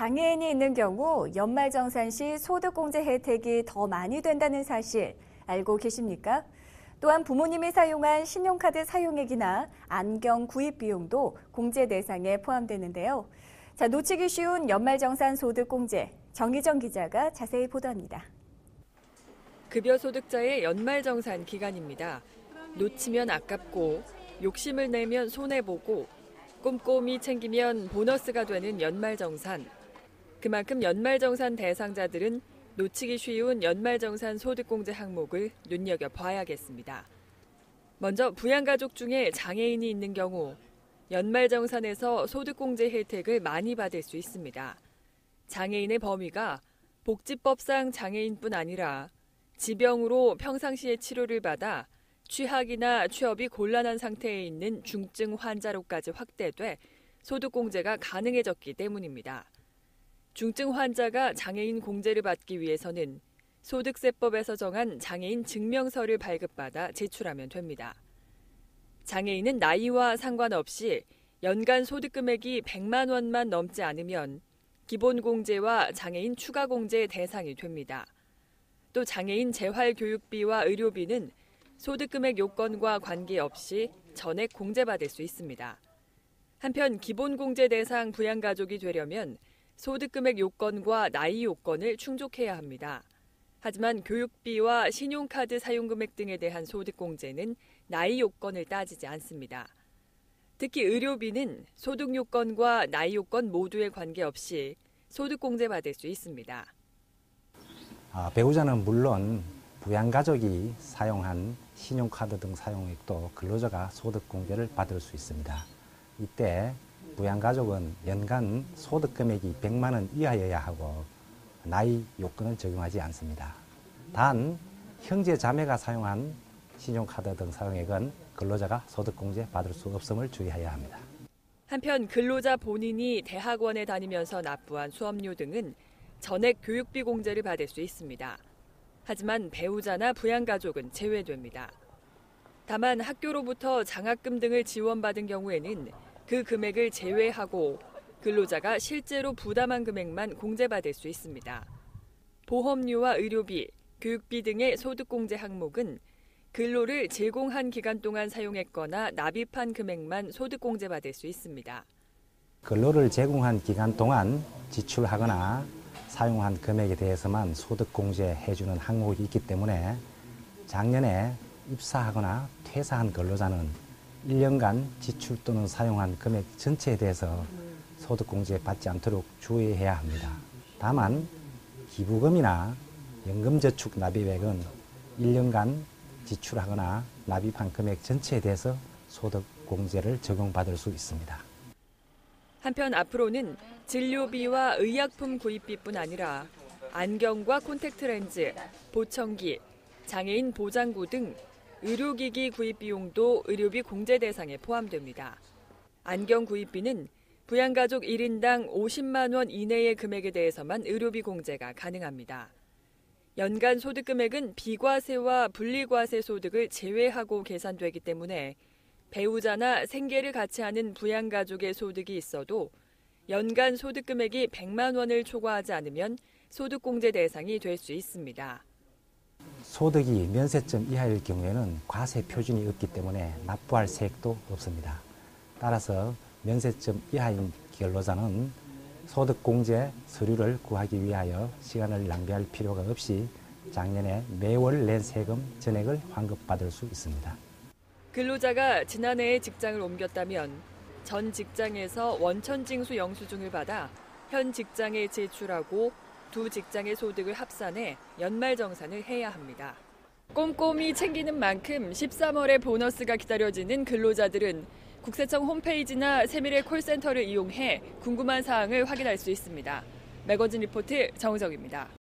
장애인이 있는 경우 연말정산 시 소득공제 혜택이 더 많이 된다는 사실 알고 계십니까? 또한 부모님이 사용한 신용카드 사용액이나 안경 구입 비용도 공제 대상에 포함되는데요. 자, 놓치기 쉬운 연말정산 소득공제 정희정 기자가 자세히 보도합니다. 급여 소득자의 연말정산 기간입니다. 놓치면 아깝고 욕심을 내면 손해보고 꼼꼼히 챙기면 보너스가 되는 연말정산. 그만큼 연말정산 대상자들은 놓치기 쉬운 연말정산 소득공제 항목을 눈여겨 봐야겠습니다. 먼저 부양가족 중에 장애인이 있는 경우 연말정산에서 소득공제 혜택을 많이 받을 수 있습니다. 장애인의 범위가 복지법상 장애인뿐 아니라 지병으로 평상시에 치료를 받아 취학이나 취업이 곤란한 상태에 있는 중증 환자로까지 확대돼 소득공제가 가능해졌기 때문입니다. 중증 환자가 장애인 공제를 받기 위해서는 소득세법에서 정한 장애인 증명서를 발급받아 제출하면 됩니다. 장애인은 나이와 상관없이 연간 소득 금액이 100만 원만 넘지 않으면 기본공제와 장애인 추가공제 대상이 됩니다. 또 장애인 재활교육비와 의료비는 소득금액 요건과 관계없이 전액 공제받을 수 있습니다. 한편 기본공제 대상 부양가족이 되려면 소득금액 요건과 나이 요건을 충족해야 합니다. 하지만 교육비와 신용카드 사용금액 등에 대한 소득공제는 나이 요건을 따지지 않습니다. 특히 의료비는 소득 요건과 나이 요건 모두에 관계없이 소득공제 받을 수 있습니다. 아, 배우자는 물론 부양가족이 사용한 신용카드 등 사용액도 근로자가 소득공제를 받을 수 있습니다. 이때 부양가족은 연간 소득 금액이 100만 원 이하여야 하고 나이 요건을 적용하지 않습니다. 단 형제 자매가 사용한 신용카드 등 사용액은 근로자가 소득공제 받을 수 없음을 주의해야 합니다. 한편 근로자 본인이 대학원에 다니면서 납부한 수업료 등은 전액 교육비 공제를 받을 수 있습니다. 하지만 배우자나 부양가족은 제외됩니다. 다만 학교로부터 장학금 등을 지원받은 경우에는 그 금액을 제외하고 근로자가 실제로 부담한 금액만 공제받을 수 있습니다. 보험료와 의료비, 교육비 등의 소득공제 항목은 근로를 제공한 기간 동안 사용했거나 납입한 금액만 소득공제받을 수 있습니다. 근로를 제공한 기간 동안 지출하거나 사용한 금액에 대해서만 소득공제해주는 항목이 있기 때문에 작년에 입사하거나 퇴사한 근로자는 1년간 지출 또는 사용한 금액 전체에 대해서 소득공제 받지 않도록 주의해야 합니다. 다만 기부금이나 연금저축 납입액은 1년간 지출하거나 납입한 금액 전체에 대해서 소득공제를 적용받을 수 있습니다. 한편 앞으로는 진료비와 의약품 구입비뿐 아니라 안경과 콘택트 렌즈, 보청기, 장애인 보장구 등 의료기기 구입 비용도 의료비 공제 대상에 포함됩니다. 안경 구입비는 부양가족 1인당 50만 원 이내의 금액에 대해서만 의료비 공제가 가능합니다. 연간 소득 금액은 비과세와 분리과세 소득을 제외하고 계산되기 때문에 배우자나 생계를 같이 하는 부양가족의 소득이 있어도 연간 소득 금액이 100만 원을 초과하지 않으면 소득공제 대상이 될 수 있습니다. 소득이 면세점 이하일 경우에는 과세 표준이 없기 때문에 납부할 세액도 없습니다. 따라서 면세점 이하인 근로자는 소득공제 서류를 구하기 위하여 시간을 낭비할 필요가 없이 작년에 매월 낸 세금 전액을 환급받을 수 있습니다. 근로자가 지난해에 직장을 옮겼다면 전 직장에서 원천징수 영수증을 받아 현 직장에 제출하고 두 직장의 소득을 합산해 연말정산을 해야 합니다. 꼼꼼히 챙기는 만큼 13월에 보너스가 기다려지는 근로자들은 국세청 홈페이지나 세밀의 콜센터를 이용해 궁금한 사항을 확인할 수 있습니다. 매거진 리포트 정우정입니다.